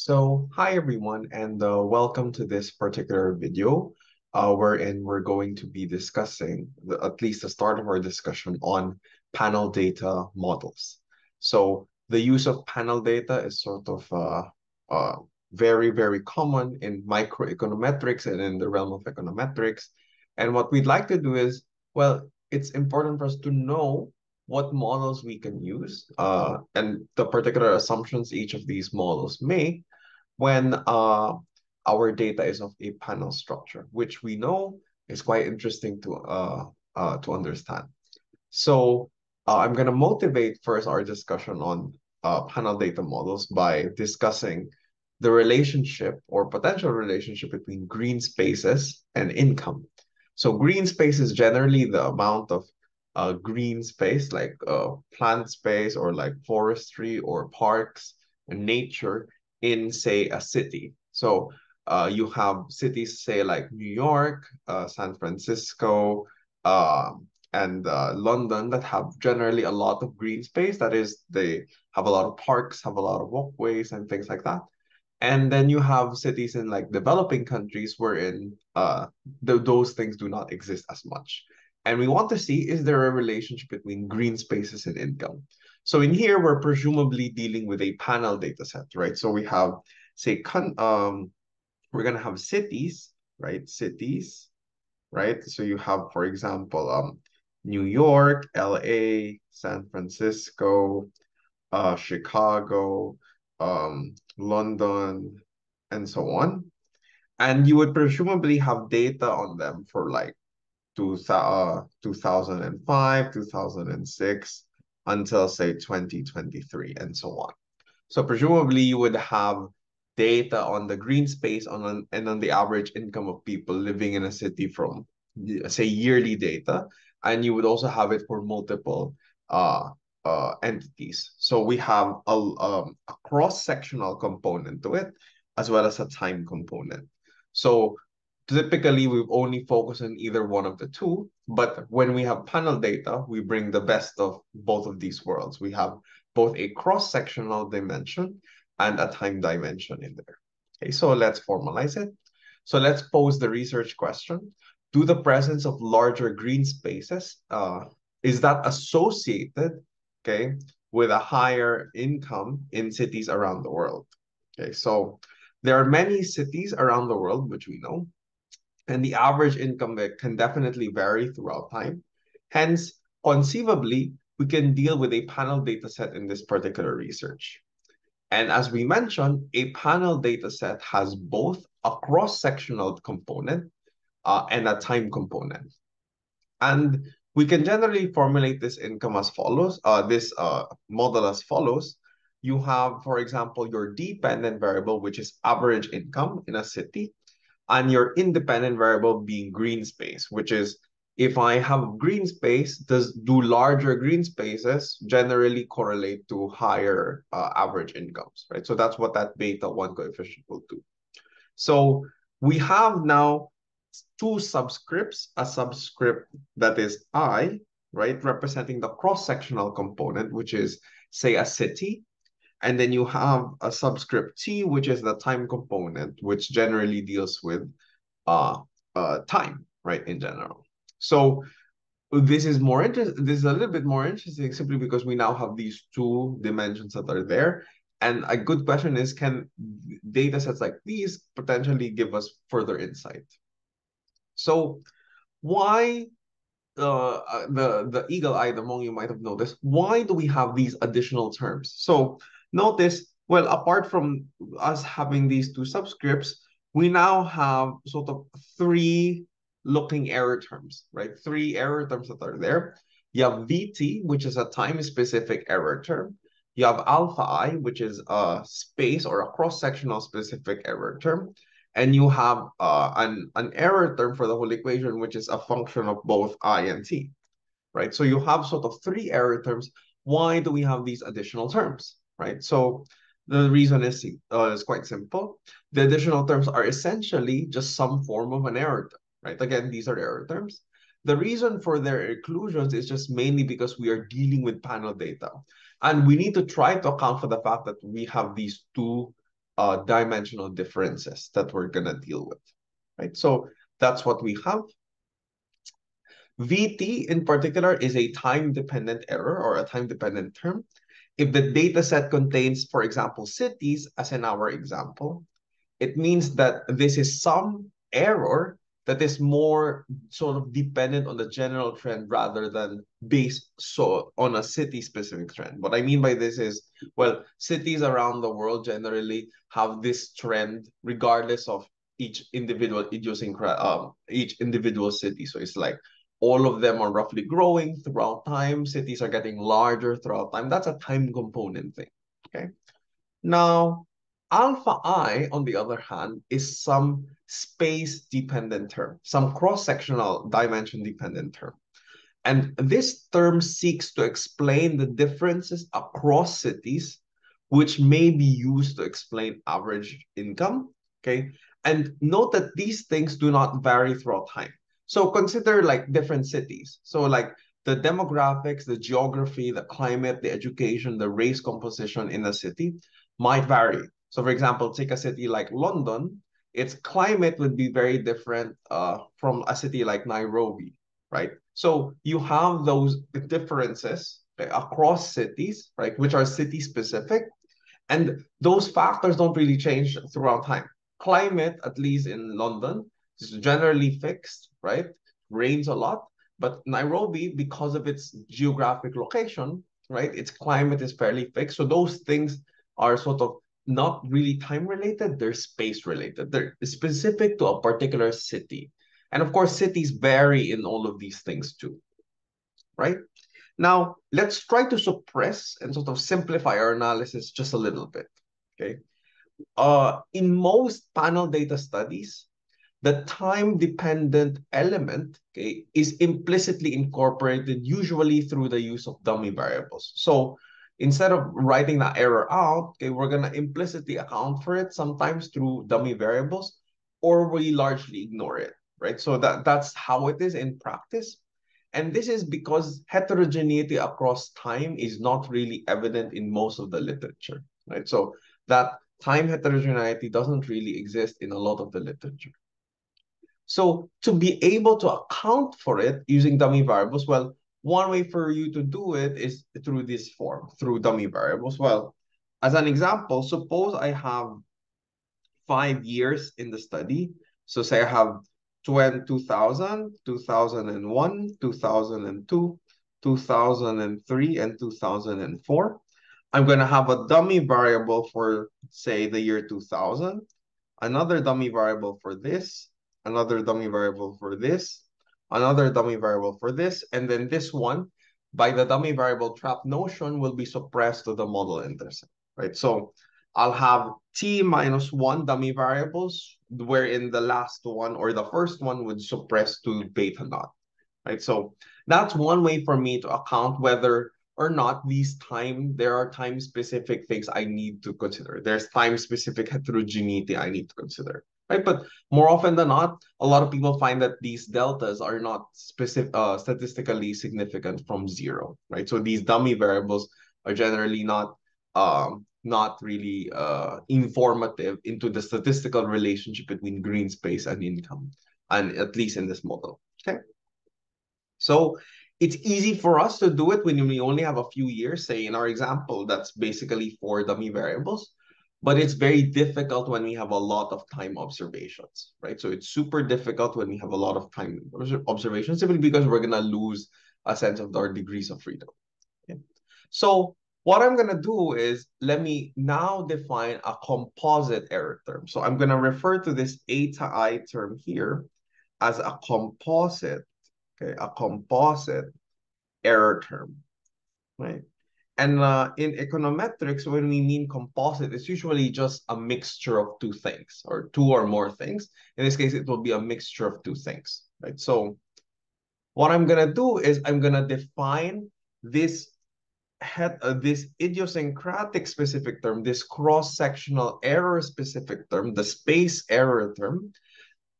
So, hi everyone, and uh, welcome to this particular video, uh, wherein we're going to be discussing, the, at least the start of our discussion on panel data models. So, the use of panel data is sort of uh, uh, very, very common in microeconometrics and in the realm of econometrics. And what we'd like to do is, well, it's important for us to know what models we can use uh, and the particular assumptions each of these models make when uh, our data is of a panel structure, which we know is quite interesting to uh, uh, to understand. So uh, I'm going to motivate first our discussion on uh, panel data models by discussing the relationship or potential relationship between green spaces and income. So green space is generally the amount of uh, green space, like uh, plant space or like forestry or parks and nature in, say, a city. So uh, you have cities, say, like New York, uh, San Francisco, uh, and uh, London that have generally a lot of green space. That is, they have a lot of parks, have a lot of walkways and things like that. And then you have cities in like developing countries wherein uh, the, those things do not exist as much. And we want to see, is there a relationship between green spaces and income? So in here, we're presumably dealing with a panel data set, right? So we have, say, um, we're going to have cities, right? Cities, right? So you have, for example, um, New York, LA, San Francisco, uh, Chicago, um, London, and so on. And you would presumably have data on them for like to, uh, 2005, 2006, until say 2023 and so on. So presumably you would have data on the green space on an, and on the average income of people living in a city from say yearly data and you would also have it for multiple uh, uh, entities. So we have a, um, a cross-sectional component to it as well as a time component. So Typically, we only focus on either one of the two, but when we have panel data, we bring the best of both of these worlds. We have both a cross-sectional dimension and a time dimension in there. Okay, so let's formalize it. So let's pose the research question. Do the presence of larger green spaces, uh, is that associated, okay, with a higher income in cities around the world? Okay, so there are many cities around the world, which we know, and the average income can definitely vary throughout time. Hence, conceivably, we can deal with a panel data set in this particular research. And as we mentioned, a panel data set has both a cross-sectional component uh, and a time component. And we can generally formulate this income as follows, uh, this uh, model as follows. You have, for example, your dependent variable, which is average income in a city and your independent variable being green space, which is if I have green space, does do larger green spaces generally correlate to higher uh, average incomes, right? So that's what that beta one coefficient will do. So we have now two subscripts, a subscript that is I, right, representing the cross-sectional component, which is say a city, and then you have a subscript T, which is the time component, which generally deals with uh, uh, time, right, in general. So this is more interesting. This is a little bit more interesting simply because we now have these two dimensions that are there. And a good question is, can data sets like these potentially give us further insight? So why uh, uh the, the eagle eye among you might have noticed, why do we have these additional terms? So Notice, well, apart from us having these two subscripts, we now have sort of three looking error terms, right? Three error terms that are there. You have VT, which is a time-specific error term. You have alpha i, which is a space or a cross-sectional specific error term. And you have uh, an, an error term for the whole equation, which is a function of both i and t, right? So you have sort of three error terms. Why do we have these additional terms? Right? So the reason is, uh, is quite simple. The additional terms are essentially just some form of an error term, right? Again, these are error terms. The reason for their inclusions is just mainly because we are dealing with panel data. And we need to try to account for the fact that we have these two uh, dimensional differences that we're going to deal with, right? So that's what we have. VT in particular is a time-dependent error or a time-dependent term. If the data set contains, for example, cities, as in our example, it means that this is some error that is more sort of dependent on the general trend rather than based so on a city specific trend. What I mean by this is, well, cities around the world generally have this trend regardless of each individual idiosyncrat um each individual city. So it's like all of them are roughly growing throughout time. Cities are getting larger throughout time. That's a time component thing. Okay. Now, alpha i, on the other hand, is some space-dependent term, some cross-sectional dimension-dependent term. And this term seeks to explain the differences across cities, which may be used to explain average income, okay? And note that these things do not vary throughout time. So consider like different cities. So like the demographics, the geography, the climate, the education, the race composition in a city might vary. So for example, take a city like London, its climate would be very different uh, from a city like Nairobi, right? So you have those differences across cities, right, which are city specific. And those factors don't really change throughout time. Climate, at least in London, is generally fixed, right? Rains a lot. But Nairobi, because of its geographic location, right, its climate is fairly fixed. So those things are sort of not really time related, they're space related. They're specific to a particular city. And of course, cities vary in all of these things too, right? Now, let's try to suppress and sort of simplify our analysis just a little bit, okay? Uh, in most panel data studies, the time-dependent element okay, is implicitly incorporated usually through the use of dummy variables. So instead of writing that error out, okay, we're going to implicitly account for it sometimes through dummy variables, or we largely ignore it, right? So that, that's how it is in practice. And this is because heterogeneity across time is not really evident in most of the literature, right? So that time heterogeneity doesn't really exist in a lot of the literature. So to be able to account for it using dummy variables, well, one way for you to do it is through this form, through dummy variables. Well, as an example, suppose I have five years in the study. So say I have 2000, 2001, 2002, 2003, and 2004. I'm going to have a dummy variable for, say, the year 2000, another dummy variable for this, another dummy variable for this, another dummy variable for this, and then this one, by the dummy variable trap notion, will be suppressed to the model intercept, right? So I'll have t minus one dummy variables, wherein the last one or the first one would suppress to beta naught, right? So that's one way for me to account whether or not these time, there are time specific things I need to consider. There's time specific heterogeneity I need to consider right? But more often than not, a lot of people find that these deltas are not specific, uh, statistically significant from zero, right? So these dummy variables are generally not um, not really uh, informative into the statistical relationship between green space and income, and at least in this model, okay? So it's easy for us to do it when we only have a few years, say in our example, that's basically four dummy variables but it's very difficult when we have a lot of time observations, right? So it's super difficult when we have a lot of time observations simply because we're going to lose a sense of our degrees of freedom. Okay? So what I'm going to do is let me now define a composite error term. So I'm going to refer to this eta i term here as a composite, okay, a composite error term, right? And uh, in econometrics, when we mean composite, it's usually just a mixture of two things or two or more things. In this case, it will be a mixture of two things, right? So what I'm going to do is I'm going to define this head, uh, this idiosyncratic specific term, this cross-sectional error specific term, the space error term,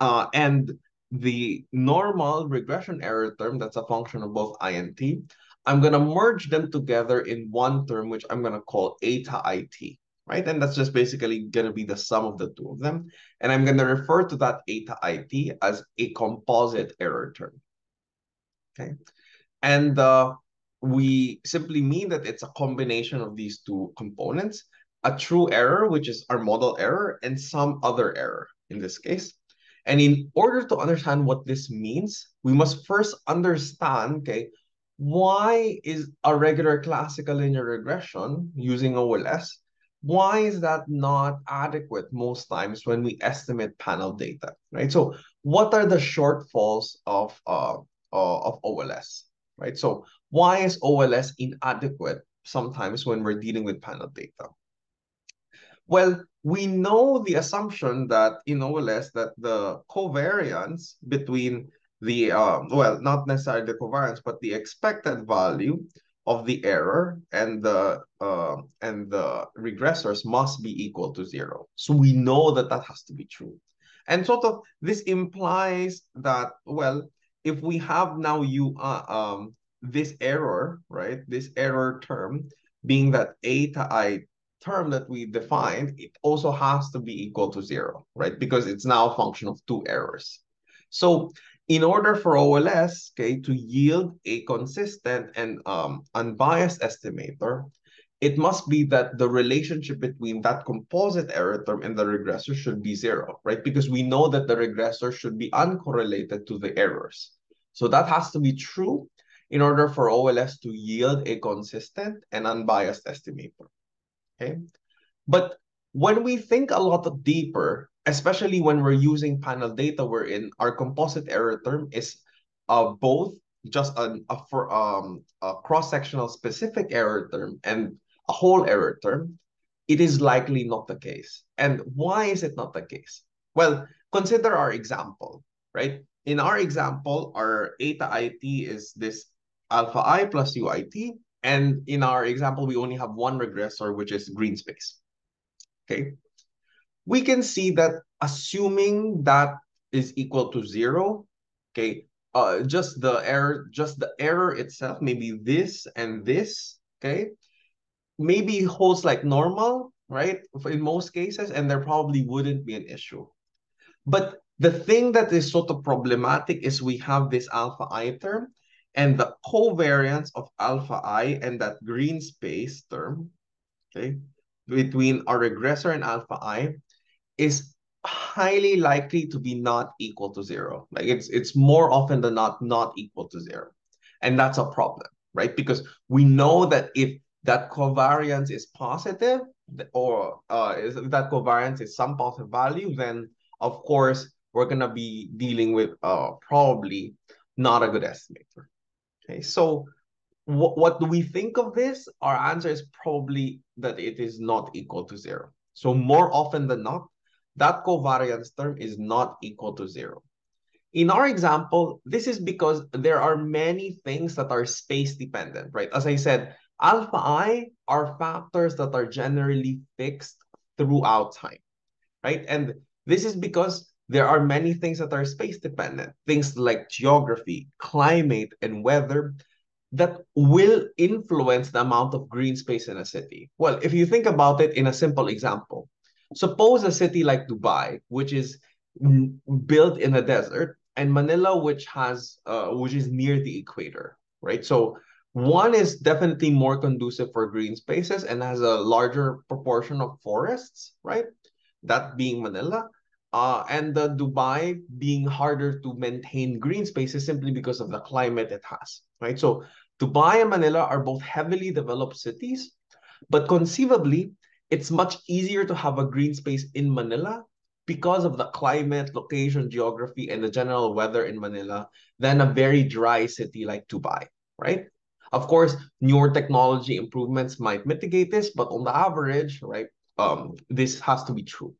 uh, and the normal regression error term, that's a function of both i and t. I'm going to merge them together in one term, which I'm going to call eta IT. right? And that's just basically going to be the sum of the two of them. And I'm going to refer to that eta IT as a composite error term, okay? And uh, we simply mean that it's a combination of these two components, a true error, which is our model error, and some other error in this case. And in order to understand what this means, we must first understand, okay, why is a regular classical linear regression using OLS, why is that not adequate most times when we estimate panel data, right? So what are the shortfalls of, uh, uh, of OLS, right? So why is OLS inadequate sometimes when we're dealing with panel data? Well, we know the assumption that in OLS that the covariance between the, uh, well, not necessarily the covariance, but the expected value of the error and the uh, and the regressors must be equal to zero. So we know that that has to be true. And sort of this implies that, well, if we have now you uh, um this error, right? This error term being that eta i term that we defined, it also has to be equal to zero, right? Because it's now a function of two errors. So in order for OLS, okay, to yield a consistent and um, unbiased estimator, it must be that the relationship between that composite error term and the regressor should be zero, right? Because we know that the regressor should be uncorrelated to the errors. So that has to be true in order for OLS to yield a consistent and unbiased estimator. Okay. But when we think a lot deeper, especially when we're using panel data wherein our composite error term is uh, both just an, a, for, um, a cross-sectional specific error term and a whole error term, it is likely not the case. And why is it not the case? Well, consider our example, right? In our example, our eta IT is this alpha i plus UIT. And in our example, we only have one regressor, which is green space. Okay. We can see that assuming that is equal to zero, okay, uh, just the error, just the error itself, maybe this and this, okay, maybe holds like normal, right, in most cases, and there probably wouldn't be an issue. But the thing that is sort of problematic is we have this alpha i term and the covariance of alpha i and that green space term, okay, between our regressor and alpha i is highly likely to be not equal to zero. Like it's it's more often than not not equal to zero. And that's a problem, right? Because we know that if that covariance is positive or uh, is that covariance is some positive value, then of course we're gonna be dealing with uh probably not a good estimator. Okay, so what, what do we think of this? Our answer is probably that it is not equal to zero. So more often than not, that covariance term is not equal to zero. In our example, this is because there are many things that are space dependent, right? As I said, alpha i are factors that are generally fixed throughout time, right? And this is because there are many things that are space dependent, things like geography, climate, and weather that will influence the amount of green space in a city. Well, if you think about it in a simple example, suppose a city like Dubai, which is built in a desert, and Manila, which has uh, which is near the equator, right? So one is definitely more conducive for green spaces and has a larger proportion of forests, right? That being Manila uh, and the Dubai being harder to maintain green spaces simply because of the climate it has, right? So Dubai and Manila are both heavily developed cities, but conceivably, it's much easier to have a green space in Manila because of the climate, location, geography, and the general weather in Manila than a very dry city like Dubai, right? Of course, newer technology improvements might mitigate this, but on the average, right, um, this has to be true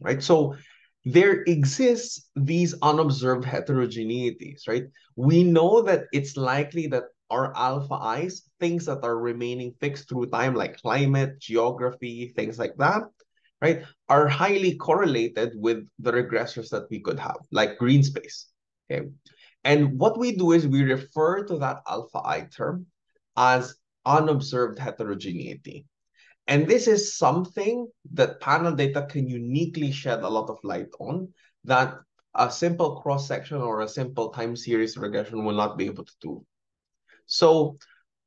right? So there exists these unobserved heterogeneities, right? We know that it's likely that our alpha i's, things that are remaining fixed through time, like climate, geography, things like that, right, are highly correlated with the regressors that we could have, like green space. Okay. And what we do is we refer to that alpha i term as unobserved heterogeneity. And this is something that panel data can uniquely shed a lot of light on that a simple cross-section or a simple time series regression will not be able to do. So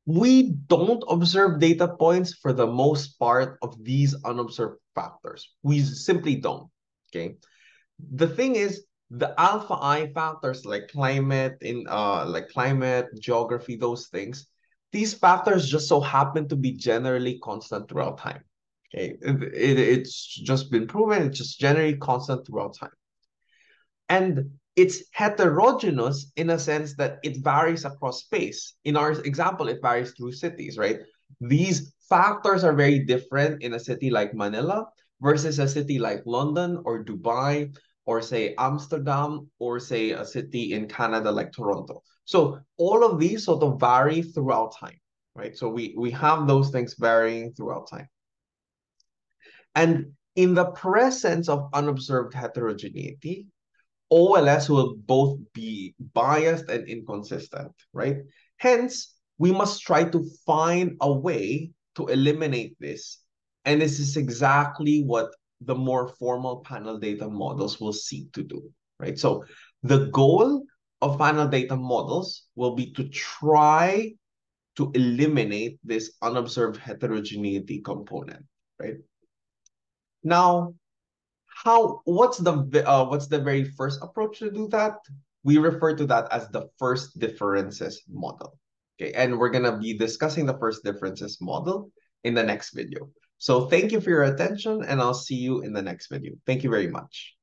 we don't observe data points for the most part of these unobserved factors. We simply don't, okay? The thing is, the alpha I factors like climate, in uh, like climate, geography, those things, these factors just so happen to be generally constant throughout time. Okay, it, it, it's just been proven, it's just generally constant throughout time. And it's heterogeneous in a sense that it varies across space. In our example, it varies through cities, right? These factors are very different in a city like Manila versus a city like London or Dubai or say Amsterdam or say a city in Canada like Toronto. So all of these sort of vary throughout time, right? So we, we have those things varying throughout time. And in the presence of unobserved heterogeneity, OLS will both be biased and inconsistent, right? Hence, we must try to find a way to eliminate this. And this is exactly what the more formal panel data models will seek to do, right? So the goal of panel data models will be to try to eliminate this unobserved heterogeneity component, right? Now, how what's the uh, what's the very first approach to do that? We refer to that as the first differences model. Okay, and we're gonna be discussing the first differences model in the next video. So thank you for your attention and I'll see you in the next video. Thank you very much.